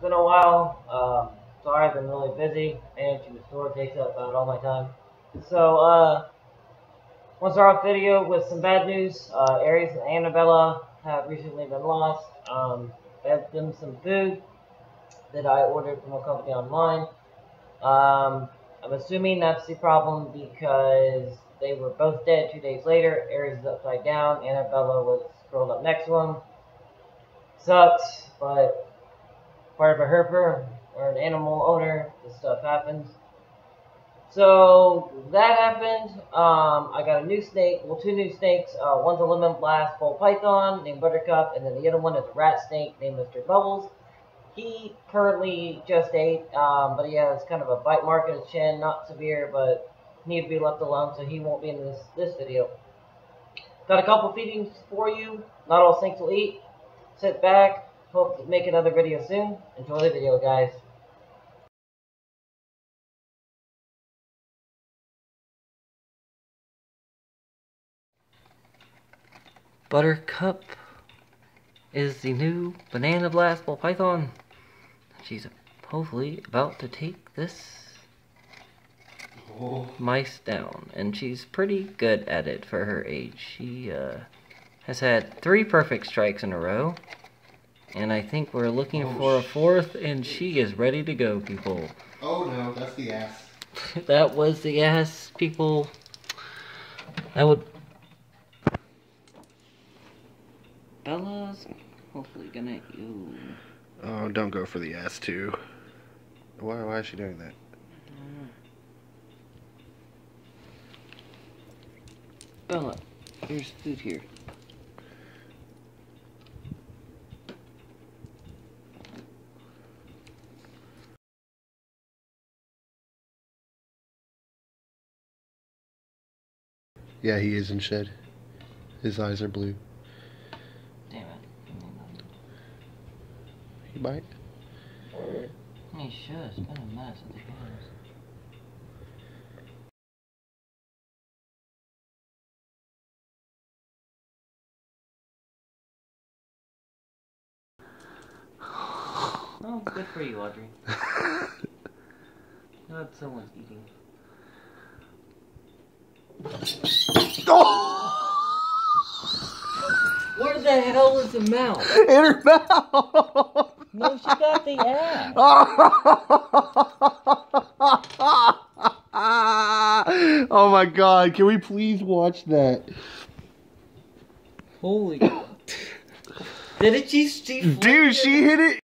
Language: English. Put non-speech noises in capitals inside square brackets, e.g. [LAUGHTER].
been a while. Um, sorry, I've been really busy. Managing the store takes up about all my time. So, uh, want to start off video with some bad news. Uh, Aries and Annabella have recently been lost. Um, have them some food that I ordered from a company online. Um, I'm assuming that's the problem because they were both dead two days later. Aries is upside down. Annabella was curled up next to him. Sucks, but part of a herper or an animal owner, this stuff happens. So that happened. Um, I got a new snake, well, two new snakes. Uh, one's a lemon blast ball python named Buttercup, and then the other one is a rat snake named Mr. Bubbles. He currently just ate, um, but he has kind of a bite mark in his chin, not severe, but need to be left alone, so he won't be in this this video. Got a couple feedings for you. Not all snakes will eat. Sit back. Hope to make another video soon. Enjoy the video, guys. Buttercup is the new Banana Blast Ball Python. She's hopefully about to take this mice down, and she's pretty good at it for her age. She uh, has had three perfect strikes in a row, and I think we're looking Oh, for a fourth, and she is ready to go, people. Oh no, that's the ass. [LAUGHS] that was the ass, people. That would. Bella's hopefully gonna you. Oh, don't go for the ass too. Why? Why is she doing that? Bella, there's food here. Yeah, he is in shed. His eyes are blue. Damn it. He bite? He should. It's been a mess at the. [SIGHS] Oh, good for you, Audrey. [LAUGHS] Glad someone's eating. Oh. Where the hell is the mouth? In her mouth! No, she got the ass. oh my god, can we please watch that? Holy. [LAUGHS] Did it? She, she Dude, she hit it